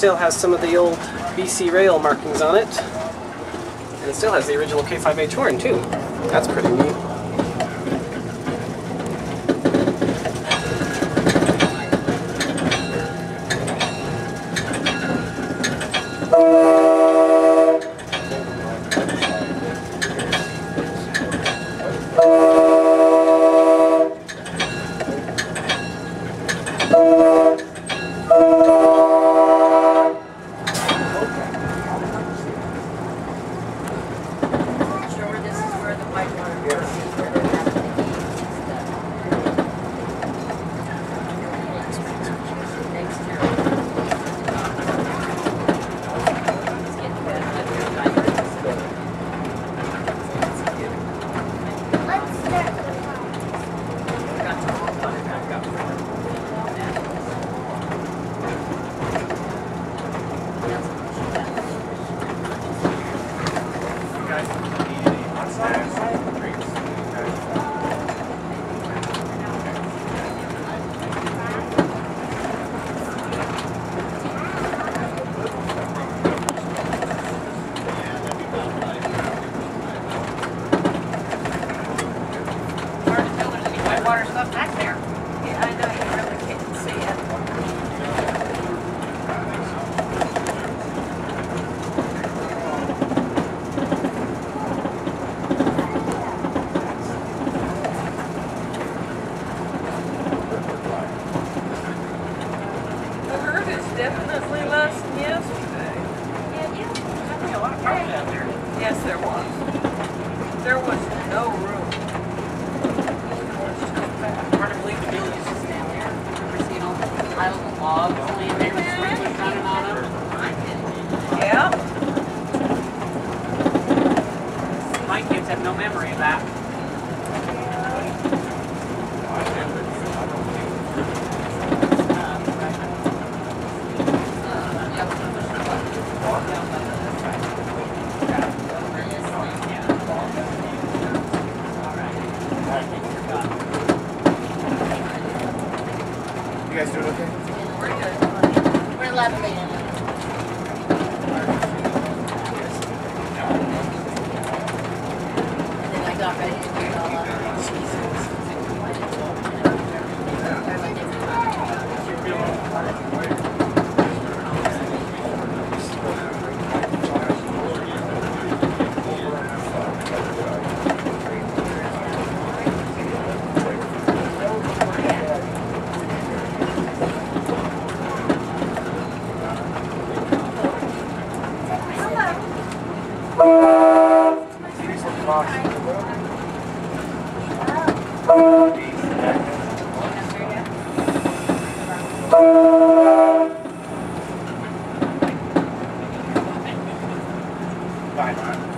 still has some of the old BC rail markings on it. And it still has the original K5H horn too. That's pretty neat. Sure, this is where the whitewater goes, this is where they're having the games and stuff. Thanks, Carol. It's getting better, I feel like Let's start the it's got to all fun back up. Hard to tell there's any whitewater stuff back there. Yeah, I know, you really can't see it. The herd is definitely less than yesterday. There's a lot of cars out there. Yes, there was. There was no room. Hard to believe the village is down there. Remember seeing all the piles of logs laying there with sprinklers running on them? Yeah, My kids have no memory of that. Yeah.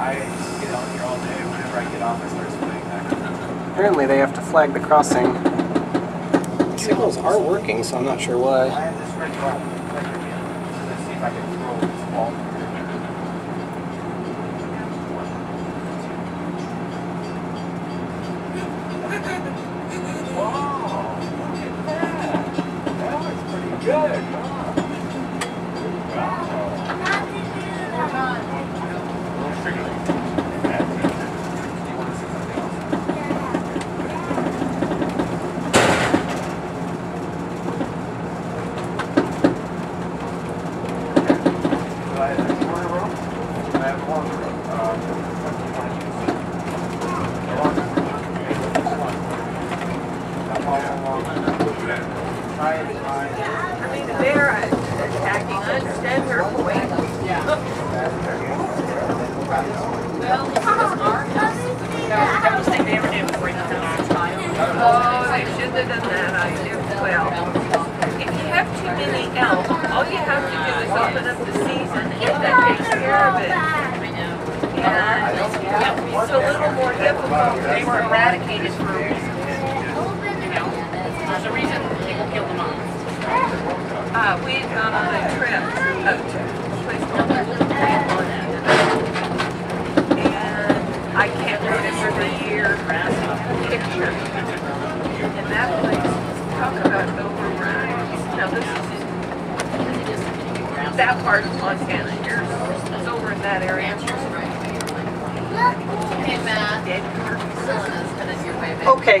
I get out here all day. Whenever I get off, I start swimming back. Apparently they have to flag the crossing. The Signals are working, so I'm not sure I why. have this red ball. Let's see if I can throw this ball. Wow, it's a little more difficult. They were eradicated for a reason. You know, there's a reason people kill them off. Uh, we had gone on a trip uh, to a place called and I can't remember the year picture. And that place, talk about override. Now this is in that part of Montana. here is over in that area. Okay.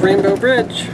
Rainbow Bridge.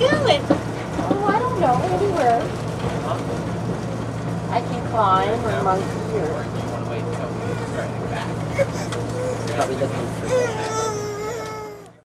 going? Oh, I don't know. Anywhere. I can climb or monkey or... Probably doesn't.